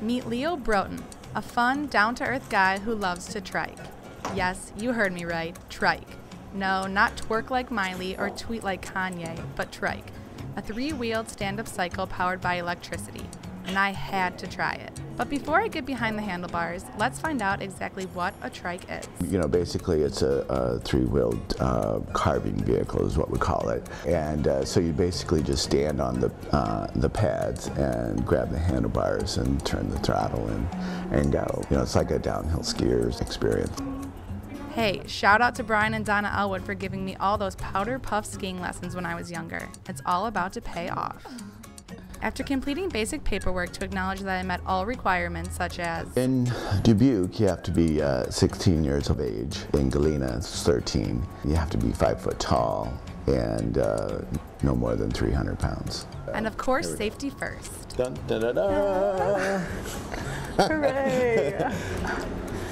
Meet Leo Broughton, a fun, down to earth guy who loves to trike. Yes, you heard me right, trike. No, not twerk like Miley or tweet like Kanye, but trike. A three wheeled stand up cycle powered by electricity. And I had to try it. But before I get behind the handlebars, let's find out exactly what a trike is. You know, basically, it's a, a three-wheeled uh, carving vehicle, is what we call it. And uh, so you basically just stand on the uh, the pads and grab the handlebars and turn the throttle and and go. You know, it's like a downhill skier's experience. Hey, shout out to Brian and Donna Ellwood for giving me all those powder puff skiing lessons when I was younger. It's all about to pay off. After completing basic paperwork to acknowledge that I met all requirements, such as In Dubuque, you have to be uh, 16 years of age. In Galena, it's 13. You have to be five foot tall and uh, no more than 300 pounds. and of course, safety first. Dun, dun, dun, dun. Hooray!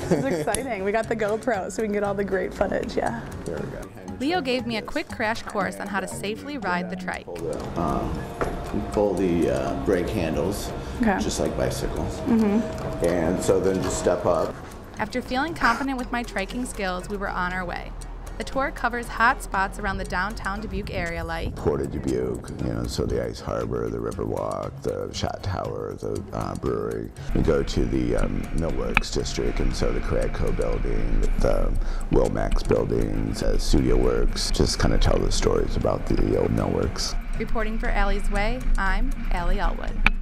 This is exciting. We got the GoPro, so we can get all the great footage. Yeah. There we go. Leo gave me a quick crash course on how to safely ride the trike. You pull the uh, brake handles, Okay. just like bicycles. And so then just step up. After feeling confident with my triking skills, we were on our way. The tour covers hot spots around the downtown Dubuque area like Port of Dubuque, you know, so the Ice Harbor, the Riverwalk, the Shot Tower, the uh, brewery. We go to the um, Millworks district, and so the Caradco building, the Wilmax buildings, uh, Studio Works, just kind of tell the stories about the old Millworks. Reporting for Alli's Way, I'm Alli Ellwood.